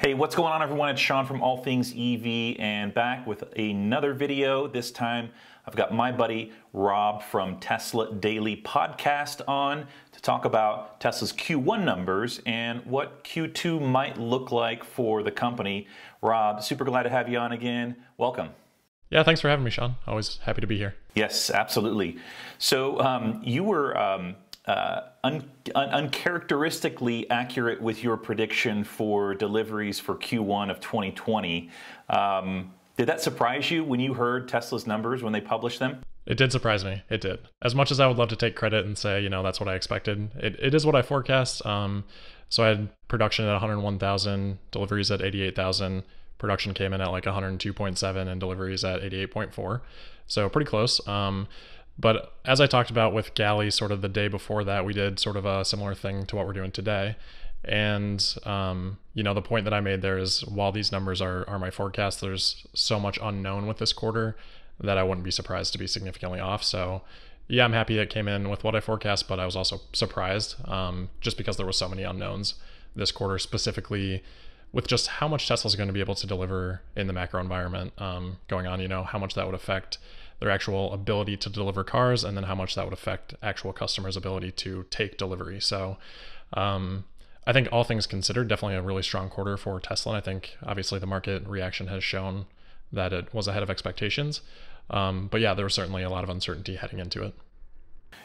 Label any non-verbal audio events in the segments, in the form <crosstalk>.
Hey, what's going on everyone? It's Sean from All Things EV and back with another video. This time I've got my buddy Rob from Tesla Daily Podcast on to talk about Tesla's Q1 numbers and what Q2 might look like for the company. Rob, super glad to have you on again. Welcome. Yeah, thanks for having me, Sean. Always happy to be here. Yes, absolutely. So um, you were um, uh, un un uncharacteristically accurate with your prediction for deliveries for Q1 of 2020. Um, did that surprise you when you heard Tesla's numbers when they published them? It did surprise me. It did. As much as I would love to take credit and say, you know, that's what I expected, it, it is what I forecast. Um, so I had production at 101,000, deliveries at 88,000. Production came in at like 102.7 and deliveries at 88.4. So pretty close. Um, but as I talked about with Gali, sort of the day before that, we did sort of a similar thing to what we're doing today. And um, you know, the point that I made there is while these numbers are are my forecast, there's so much unknown with this quarter that I wouldn't be surprised to be significantly off. So yeah, I'm happy it came in with what I forecast, but I was also surprised um, just because there were so many unknowns this quarter, specifically with just how much Tesla's going to be able to deliver in the macro environment um, going on. You know, how much that would affect their actual ability to deliver cars, and then how much that would affect actual customers' ability to take delivery. So, um, I think all things considered, definitely a really strong quarter for Tesla. And I think obviously the market reaction has shown that it was ahead of expectations. Um, but yeah, there was certainly a lot of uncertainty heading into it.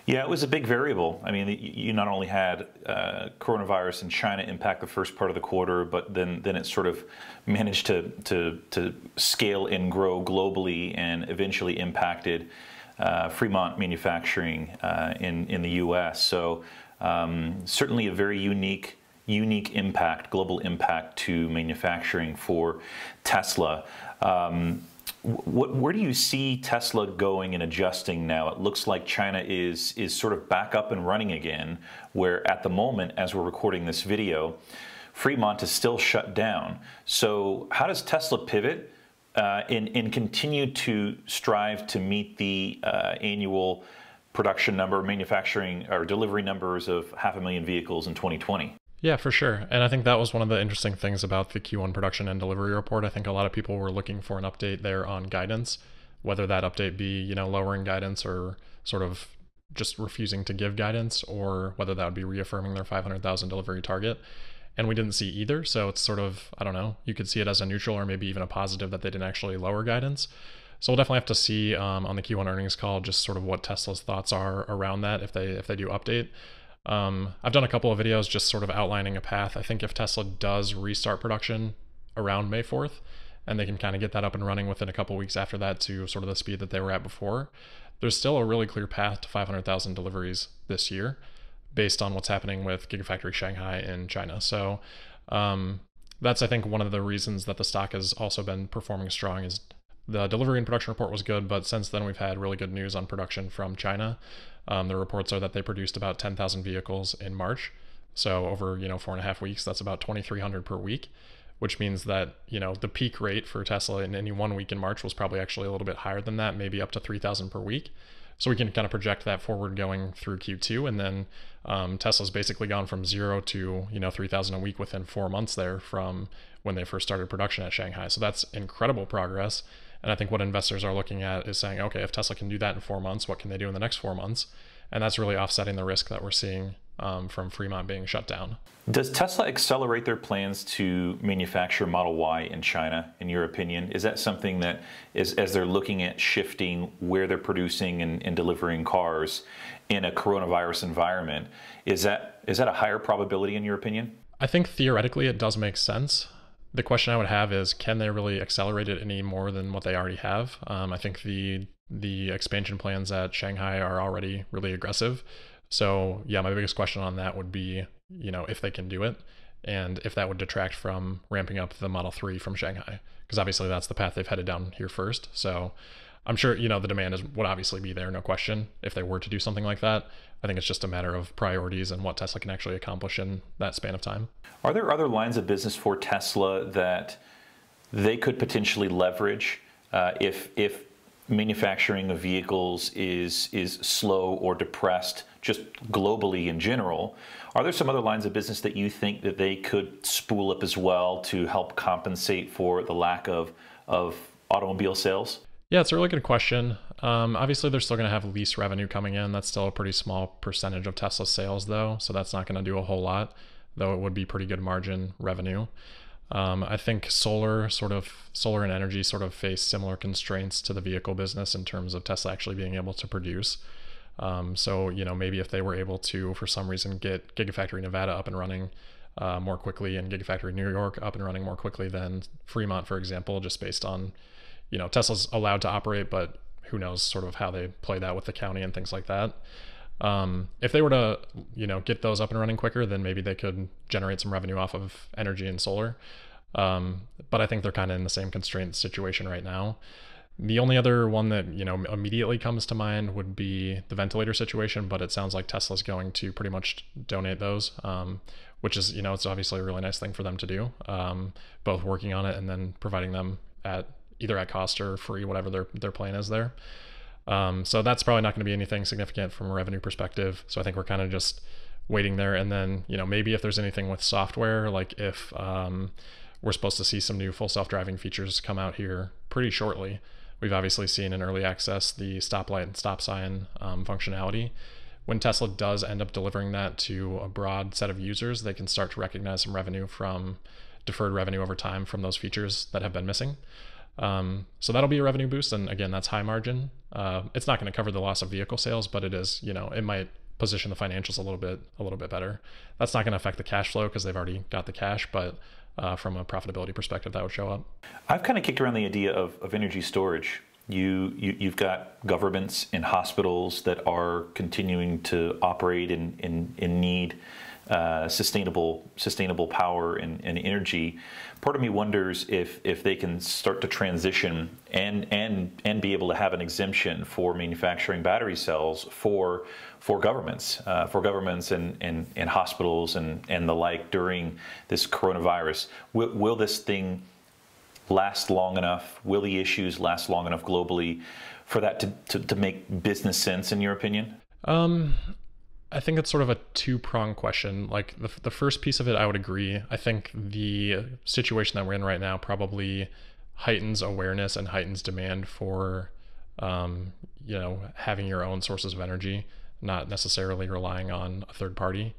Yeah, it was a big variable. I mean, you not only had uh, coronavirus in China impact the first part of the quarter, but then then it sort of managed to to to scale and grow globally, and eventually impacted uh, Fremont manufacturing uh, in in the U.S. So um, certainly a very unique unique impact, global impact to manufacturing for Tesla. Um, where do you see Tesla going and adjusting now? It looks like China is is sort of back up and running again, where at the moment, as we're recording this video, Fremont is still shut down. So how does Tesla pivot uh, and, and continue to strive to meet the uh, annual production number, manufacturing or delivery numbers of half a million vehicles in 2020? Yeah, for sure. And I think that was one of the interesting things about the Q1 production and delivery report. I think a lot of people were looking for an update there on guidance, whether that update be, you know, lowering guidance or sort of just refusing to give guidance or whether that would be reaffirming their 500,000 delivery target. And we didn't see either. So it's sort of, I don't know, you could see it as a neutral or maybe even a positive that they didn't actually lower guidance. So we'll definitely have to see um, on the Q1 earnings call just sort of what Tesla's thoughts are around that if they if they do update. Um, I've done a couple of videos just sort of outlining a path. I think if Tesla does restart production around May 4th, and they can kind of get that up and running within a couple weeks after that to sort of the speed that they were at before, there's still a really clear path to 500,000 deliveries this year based on what's happening with Gigafactory Shanghai in China. So um, that's, I think, one of the reasons that the stock has also been performing strong is the delivery and production report was good, but since then we've had really good news on production from China. Um, the reports are that they produced about 10,000 vehicles in March. So over you know four and a half weeks, that's about 2,300 per week, which means that you know the peak rate for Tesla in any one week in March was probably actually a little bit higher than that, maybe up to 3,000 per week. So we can kind of project that forward going through Q2, and then um, Tesla's basically gone from zero to you know 3,000 a week within four months there from when they first started production at Shanghai. So that's incredible progress. And I think what investors are looking at is saying, okay, if Tesla can do that in four months, what can they do in the next four months? And that's really offsetting the risk that we're seeing um, from Fremont being shut down. Does Tesla accelerate their plans to manufacture Model Y in China, in your opinion? Is that something that, is, as they're looking at shifting where they're producing and, and delivering cars in a coronavirus environment, is that, is that a higher probability in your opinion? I think theoretically it does make sense the question I would have is, can they really accelerate it any more than what they already have? Um, I think the the expansion plans at Shanghai are already really aggressive. So yeah, my biggest question on that would be, you know, if they can do it, and if that would detract from ramping up the Model Three from Shanghai, because obviously that's the path they've headed down here first. So I'm sure you know the demand is would obviously be there, no question, if they were to do something like that. I think it's just a matter of priorities and what Tesla can actually accomplish in that span of time. Are there other lines of business for Tesla that they could potentially leverage uh, if if manufacturing of vehicles is is slow or depressed just globally in general are there some other lines of business that you think that they could spool up as well to help compensate for the lack of of automobile sales yeah it's a really good question. Um, obviously they're still going to have lease revenue coming in. That's still a pretty small percentage of tesla sales though so that's not going to do a whole lot though it would be pretty good margin revenue. Um, I think solar sort of solar and energy sort of face similar constraints to the vehicle business in terms of Tesla actually being able to produce. Um, so you know maybe if they were able to for some reason get Gigafactory Nevada up and running uh, more quickly and Gigafactory New York up and running more quickly than Fremont, for example, just based on you know Tesla's allowed to operate, but who knows sort of how they play that with the county and things like that. Um, if they were to, you know, get those up and running quicker, then maybe they could generate some revenue off of energy and solar. Um, but I think they're kind of in the same constraint situation right now. The only other one that you know immediately comes to mind would be the ventilator situation, but it sounds like Tesla's going to pretty much donate those, um, which is you know it's obviously a really nice thing for them to do. Um, both working on it and then providing them at either at cost or free, whatever their their plan is there. Um, so that's probably not going to be anything significant from a revenue perspective. So I think we're kind of just waiting there. And then, you know, maybe if there's anything with software, like if um, we're supposed to see some new full self-driving features come out here pretty shortly. We've obviously seen in early access the stoplight and stop sign um, functionality. When Tesla does end up delivering that to a broad set of users, they can start to recognize some revenue from deferred revenue over time from those features that have been missing. Um, so that'll be a revenue boost, and again, that's high margin. Uh, it's not going to cover the loss of vehicle sales, but it is, you know, it might position the financials a little bit, a little bit better. That's not going to affect the cash flow because they've already got the cash, but uh, from a profitability perspective, that would show up. I've kind of kicked around the idea of, of energy storage. You, you you've got governments and hospitals that are continuing to operate in in, in need uh, sustainable sustainable power and, and, energy. Part of me wonders if if they can start to transition and and and be able to have an exemption for manufacturing battery cells for for governments uh, for governments and, and, and hospitals and and the like during this coronavirus. Will, will this thing last long enough? Will the issues last long enough globally for that to, to, to make business sense in your opinion? Um, I think it's sort of a two prong question. Like the, the first piece of it, I would agree. I think the situation that we're in right now probably heightens awareness and heightens demand for, um, you know, having your own sources of energy, not necessarily relying on a third party.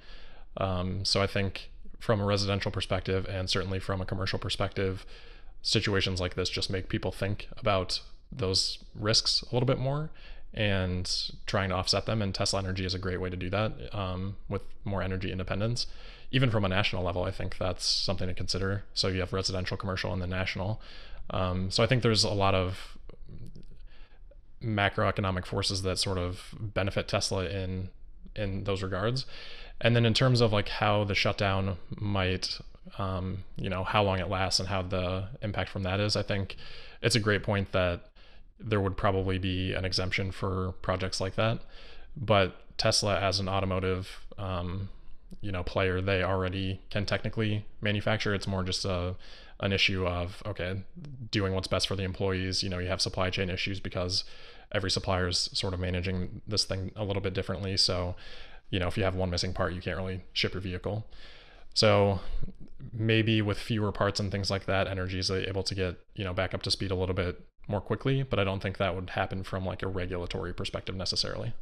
Um, so I think from a residential perspective and certainly from a commercial perspective, situations like this just make people think about those risks a little bit more and trying to offset them. And Tesla Energy is a great way to do that um, with more energy independence. Even from a national level, I think that's something to consider. So you have residential, commercial, and the national. Um, so I think there's a lot of macroeconomic forces that sort of benefit Tesla in in those regards. And then in terms of like how the shutdown might, um, you know, how long it lasts and how the impact from that is, I think it's a great point that there would probably be an exemption for projects like that. But Tesla, as an automotive, um, you know, player, they already can technically manufacture. It's more just a an issue of okay, doing what's best for the employees. You know, you have supply chain issues because every supplier is sort of managing this thing a little bit differently. So, you know, if you have one missing part, you can't really ship your vehicle. So maybe with fewer parts and things like that, energy is able to get you know back up to speed a little bit more quickly, but I don't think that would happen from like a regulatory perspective necessarily.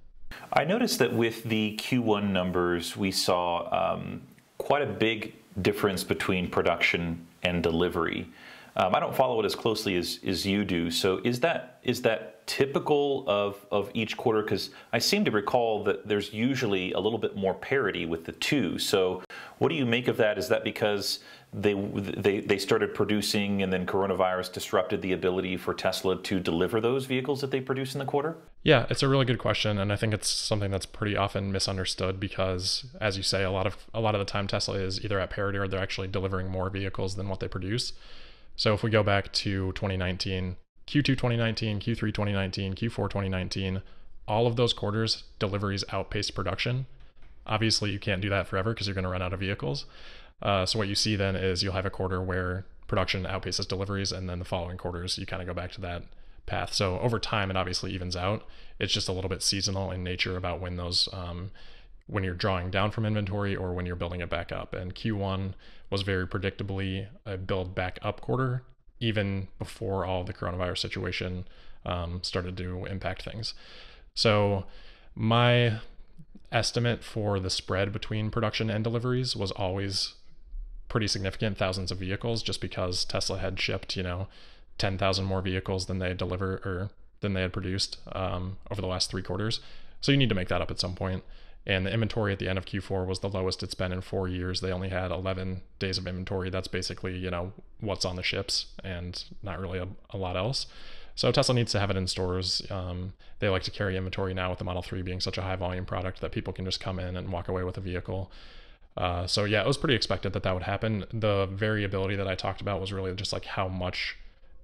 I noticed that with the Q1 numbers, we saw um, quite a big difference between production and delivery. Um, I don't follow it as closely as, as you do. So is that is that typical of, of each quarter? Because I seem to recall that there's usually a little bit more parity with the two. So what do you make of that? Is that because they they they started producing and then coronavirus disrupted the ability for Tesla to deliver those vehicles that they produce in the quarter? Yeah, it's a really good question and I think it's something that's pretty often misunderstood because as you say a lot of a lot of the time Tesla is either at parity or they're actually delivering more vehicles than what they produce. So if we go back to 2019, Q2 2019, Q3 2019, Q4 2019, all of those quarters deliveries outpaced production. Obviously, you can't do that forever because you're going to run out of vehicles. Uh, so what you see then is you'll have a quarter where production outpaces deliveries, and then the following quarters you kind of go back to that path. So over time, it obviously evens out. It's just a little bit seasonal in nature about when those um, when you're drawing down from inventory or when you're building it back up. And Q1 was very predictably a build back up quarter, even before all the coronavirus situation um, started to impact things. So my estimate for the spread between production and deliveries was always pretty significant, thousands of vehicles, just because Tesla had shipped, you know, 10,000 more vehicles than they had delivered or than they had produced um, over the last three quarters. So you need to make that up at some point. And the inventory at the end of Q4 was the lowest it's been in four years. They only had 11 days of inventory. That's basically, you know, what's on the ships and not really a, a lot else. So Tesla needs to have it in stores. Um, they like to carry inventory now with the Model 3 being such a high volume product that people can just come in and walk away with a vehicle. Uh, so yeah, it was pretty expected that that would happen. The variability that I talked about was really just like how much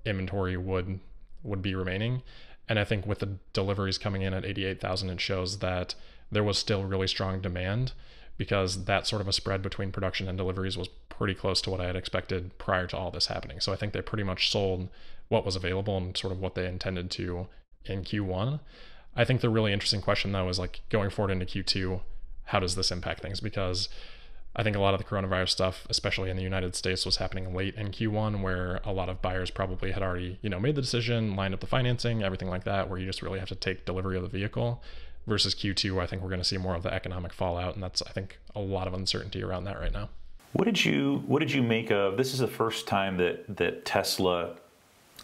inventory would would be remaining. And I think with the deliveries coming in at 88,000, it shows that there was still really strong demand because that sort of a spread between production and deliveries was pretty close to what I had expected prior to all this happening. So I think they pretty much sold what was available and sort of what they intended to in Q1. I think the really interesting question though is like going forward into Q2, how does this impact things? Because I think a lot of the coronavirus stuff, especially in the United States, was happening late in Q1, where a lot of buyers probably had already, you know, made the decision, lined up the financing, everything like that, where you just really have to take delivery of the vehicle. Versus Q2, I think we're going to see more of the economic fallout, and that's I think a lot of uncertainty around that right now. What did you What did you make of? This is the first time that that Tesla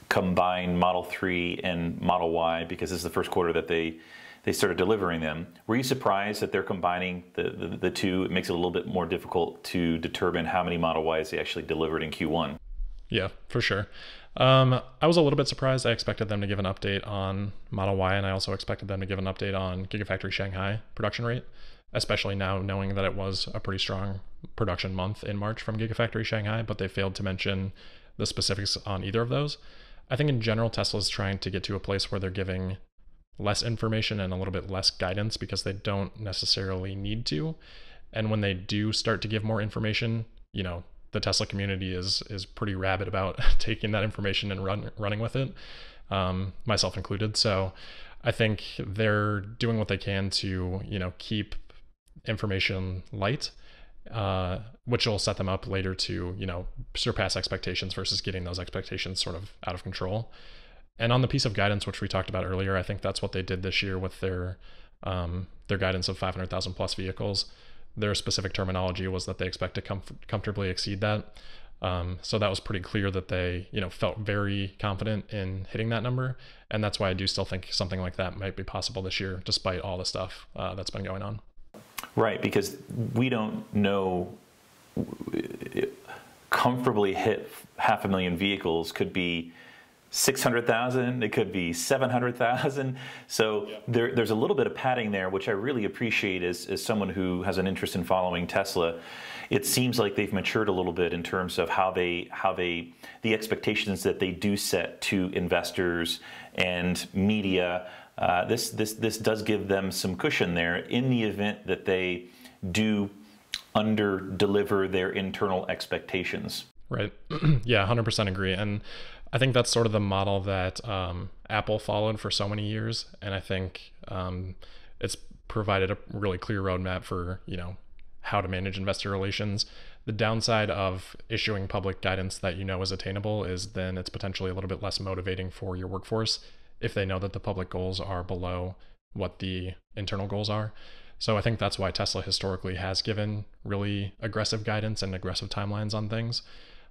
combined Model 3 and Model Y because this is the first quarter that they they started delivering them. Were you surprised that they're combining the, the, the, two? It makes it a little bit more difficult to determine how many Model Ys they actually delivered in Q1. Yeah, for sure. Um, I was a little bit surprised. I expected them to give an update on Model Y, and I also expected them to give an update on Gigafactory Shanghai production rate, especially now knowing that it was a pretty strong production month in March from Gigafactory Shanghai, but they failed to mention the specifics on either of those. I think in general, Tesla's trying to get to a place where they're giving less information and a little bit less guidance because they don't necessarily need to. And when they do start to give more information, you know, the Tesla community is is pretty rabid about <laughs> taking that information and run running with it, um, myself included. So I think they're doing what they can to you know keep information light, uh, which will set them up later to you know surpass expectations versus getting those expectations sort of out of control. And on the piece of guidance which we talked about earlier, I think that's what they did this year with their um, their guidance of 500,000 plus vehicles. Their specific terminology was that they expect to com- comfortably exceed that. Um, so that was pretty clear that they, you know, felt very confident in hitting that number, and that's why I do still think something like that might be possible this year, despite all the stuff uh, that's been going on. Right, because we don't know comfortably hit half a million vehicles could be 600,000, it could be 700,000. So yeah. there, there's a little bit of padding there, which I really appreciate as, as someone who has an interest in following Tesla. It seems like they've matured a little bit in terms of how they, how they, the expectations that they do set to investors and media. Uh, this, this, this does give them some cushion there in the event that they do under deliver their internal expectations. Right. <clears throat> yeah, 100% agree. And I think that's sort of the model that um, Apple followed for so many years, and I think um, it's provided a really clear roadmap for you know how to manage investor relations. The downside of issuing public guidance that you know is attainable is then it's potentially a little bit less motivating for your workforce if they know that the public goals are below what the internal goals are. So I think that's why Tesla historically has given really aggressive guidance and aggressive timelines on things.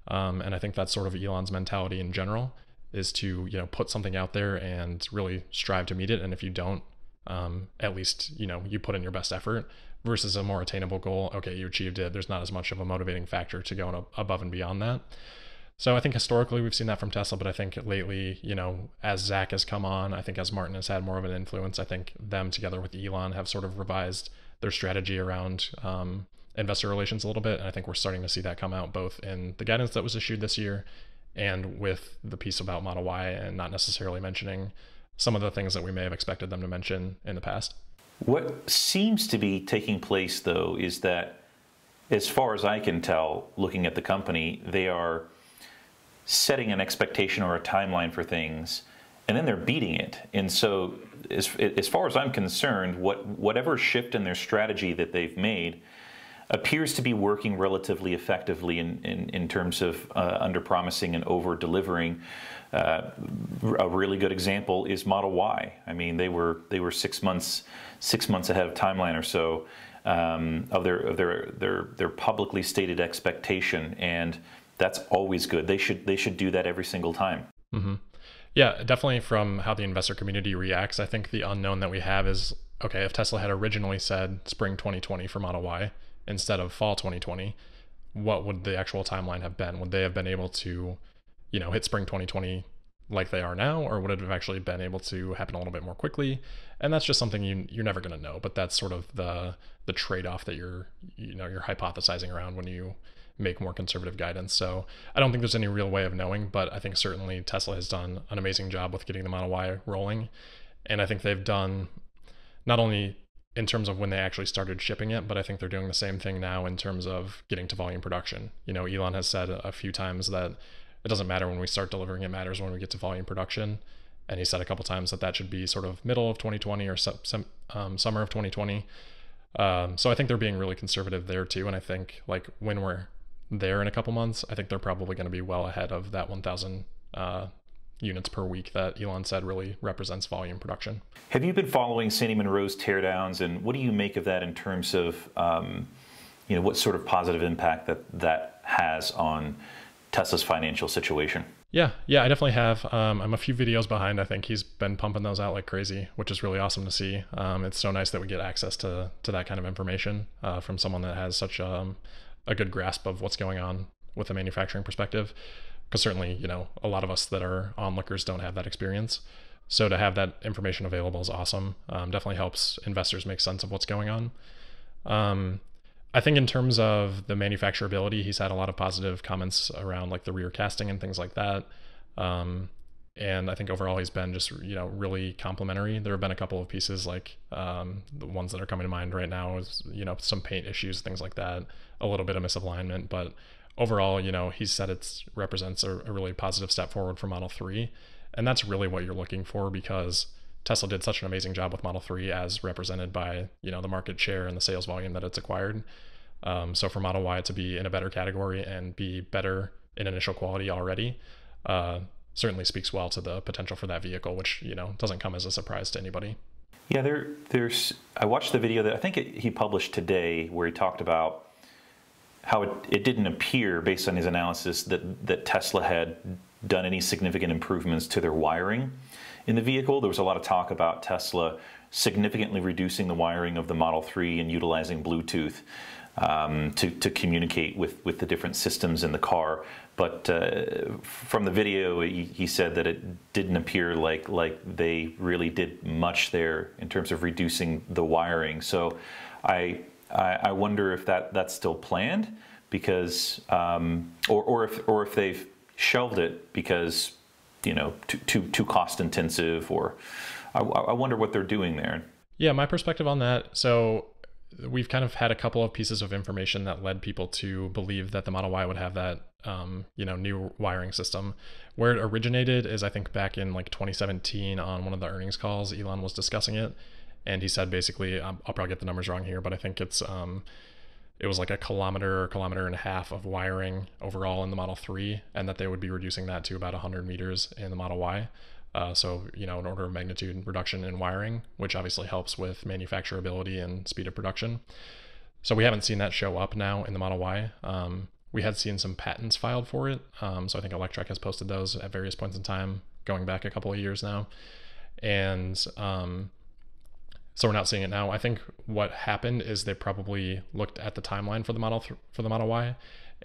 Um, and I think that's sort of Elon's mentality in general is to you know put something out there and really strive to meet it. And if you don't, um, at least you know you put in your best effort. Versus a more attainable goal. Okay, you achieved it. There's not as much of a motivating factor to go above and beyond that. So I think historically we've seen that from Tesla, but I think lately, you know, as Zach has come on, I think as Martin has had more of an influence, I think them together with Elon have sort of revised their strategy around um, investor relations a little bit. And I think we're starting to see that come out both in the guidance that was issued this year and with the piece about Model Y and not necessarily mentioning some of the things that we may have expected them to mention in the past. What seems to be taking place, though, is that as far as I can tell, looking at the company, they are setting an expectation or a timeline for things and then they're beating it. And so, as, as far as I'm concerned, what whatever shift in their strategy that they've made appears to be working relatively effectively in, in, in terms of uh, under promising and over delivering. Uh, a really good example is Model Y. I mean, they were they were six months six months ahead of timeline or so um, of their of their their their publicly stated expectation, and that's always good. They should they should do that every single time. Mm-hmm. Yeah, definitely. From how the investor community reacts, I think the unknown that we have is okay. If Tesla had originally said spring 2020 for Model Y instead of fall 2020, what would the actual timeline have been? Would they have been able to, you know, hit spring 2020 like they are now, or would it have actually been able to happen a little bit more quickly? And that's just something you you're never going to know. But that's sort of the the trade off that you're you know you're hypothesizing around when you make more conservative guidance. So I don't think there's any real way of knowing, but I think certainly Tesla has done an amazing job with getting the Model Y rolling, and I think they've done not only in terms of when they actually started shipping it, but I think they're doing the same thing now in terms of getting to volume production. You know, Elon has said a few times that it doesn't matter when we start delivering, it matters when we get to volume production. And he said a couple times that that should be sort of middle of 2020 or um, summer of 2020. Um, so I think they're being really conservative there too. And I think like when we're there in a couple months, I think they're probably going to be well ahead of that 1,000 uh, units per week that Elon said really represents volume production. Have you been following Sandy Munro's teardowns, and what do you make of that in terms of, um, you know, what sort of positive impact that that has on Tesla's financial situation. Yeah, yeah, I definitely have. Um, I'm a few videos behind. I think he's been pumping those out like crazy, which is really awesome to see. Um, it's so nice that we get access to to that kind of information uh, from someone that has such um, a good grasp of what's going on with a manufacturing perspective. Because certainly, you know, a lot of us that are onlookers don't have that experience. So to have that information available is awesome. Um, definitely helps investors make sense of what's going on. Um, I think in terms of the manufacturability, he's had a lot of positive comments around like the rear casting and things like that. Um, and I think overall he's been just you know really complimentary. There have been a couple of pieces like um, the ones that are coming to mind right now is you know some paint issues, things like that, a little bit of misalignment, but overall you know he said it represents a, a really positive step forward for Model Three, and that's really what you're looking for because Tesla did such an amazing job with Model 3 as represented by, you know, the market share and the sales volume that it's acquired. Um, so for Model Y to be in a better category and be better in initial quality already, uh, certainly speaks well to the potential for that vehicle, which, you know, doesn't come as a surprise to anybody. Yeah, there, there's. I watched the video that I think it, he published today, where he talked about how it, it didn't appear, based on his analysis, that that Tesla had done any significant improvements to their wiring in the vehicle. There was a lot of talk about Tesla significantly reducing the wiring of the Model 3 and utilizing Bluetooth um, to, to communicate with, with the different systems in the car. But uh, from the video, he, he, said that it didn't appear like, like they really did much there in terms of reducing the wiring. So I, I, I wonder if that, that's still planned because, um, or, or, if, or if they've shelved it because you know too too, too cost intensive or I, I wonder what they're doing there yeah my perspective on that so we've kind of had a couple of pieces of information that led people to believe that the Model Y would have that um, you know new wiring system. Where it originated is I think back in like 2017 on one of the earnings calls, Elon was discussing it, and he said basically I'll probably get the numbers wrong here, but I think it's um, it was like a kilometer or kilometer and a half of wiring overall in the Model 3, and that they would be reducing that to about 100 meters in the Model Y. Uh, so, you know, an order of magnitude reduction in wiring, which obviously helps with manufacturability and speed of production. So we haven't seen that show up now in the Model Y. Um, we had seen some patents filed for it. Um, so I think Electrek has posted those at various points in time, going back a couple of years now. And um, so we're not seeing it now. I think what happened is they probably looked at the timeline for the Model th- for the Model Y,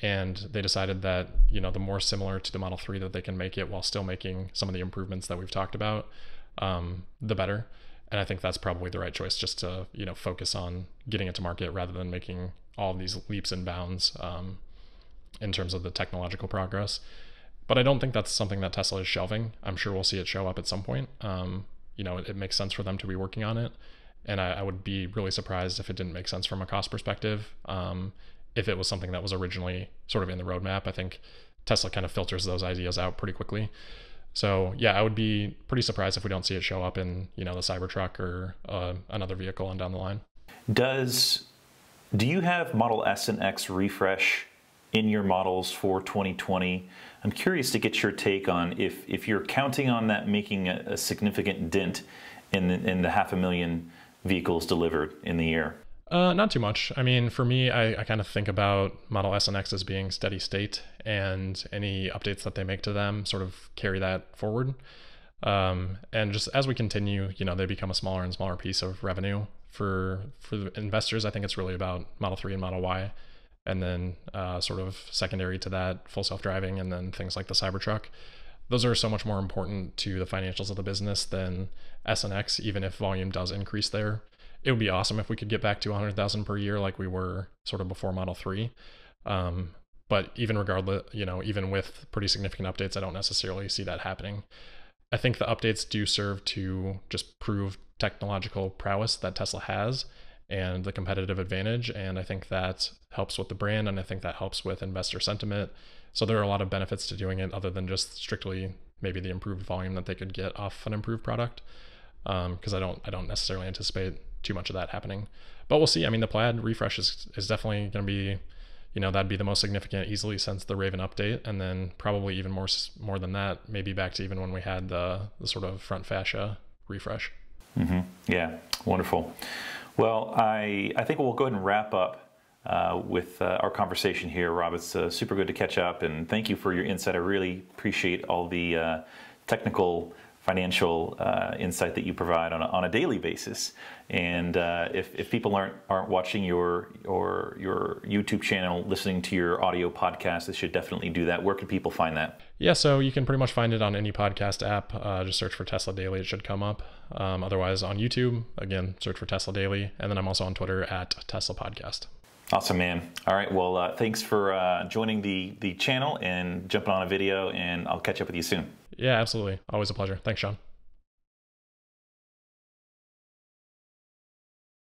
and they decided that you know the more similar to the Model 3 that they can make it while still making some of the improvements that we've talked about, um, the better. And I think that's probably the right choice, just to you know focus on getting it to market rather than making all these leaps and bounds um, in terms of the technological progress. But I don't think that's something that Tesla is shelving. I'm sure we'll see it show up at some point. Um, you know, it, it makes sense for them to be working on it and I, I, would be really surprised if it didn't make sense from a cost perspective. If it was something that was originally sort of in the roadmap, I think Tesla kind of filters those ideas out pretty quickly. So yeah, I would be pretty surprised if we don't see it show up in you know the Cybertruck or uh, another vehicle on down the line. Does do you have Model S and X refresh in your models for 2020? I'm curious to get your take on if if you're counting on that making a, a significant dent in the, in the half a million vehicles delivered in the year. Uh, not too much. I mean, for me, I, I kind of think about Model S and X as being steady state, and any updates that they make to them sort of carry that forward. Um, and just as we continue, you know, they become a smaller and smaller piece of revenue for for the investors. I think it's really about Model Three and Model Y, and then uh, sort of secondary to that, full self driving, and then things like the Cybertruck. Those are so much more important to the financials of the business than S and X, even if volume does increase there it would be awesome if we could get back to 100,000 per year like we were sort of before Model 3. Um, but even regardless, you know, even with pretty significant updates, I don't necessarily see that happening. I think the updates do serve to just prove technological prowess that Tesla has and the competitive advantage. And I think that helps with the brand and I think that helps with investor sentiment. So there are a lot of benefits to doing it other than just strictly maybe the improved volume that they could get off an improved product. Because um, I don't I don't necessarily anticipate too much of that happening. But we'll see. I mean, the plaid refresh is, is definitely going to be, you know, that'd be the most significant easily since the Raven update, and then probably even more more than that, maybe back to even when we had the the sort of front fascia refresh. Mm-hmm. Yeah, wonderful. Well, I I think we'll go ahead and wrap up. Uh, with uh, our conversation here, Rob. It's uh, super good to catch up, and thank you for your insight. I really appreciate all the uh, technical financial uh, insight that you provide on a, on a daily basis. And uh, if, if people aren't aren't watching your or your YouTube channel, listening to your audio podcast, they should definitely do that. Where can people find that? Yeah, so you can pretty much find it on any podcast app. Uh, just search for Tesla Daily; it should come up. Um, otherwise, on YouTube, again, search for Tesla Daily, and then I'm also on Twitter at Tesla Podcast. Awesome, man. All right. Well, uh, thanks for uh, joining the the channel and jumping on a video, and I'll catch up with you soon. Yeah, absolutely. Always a pleasure. Thanks, Sean.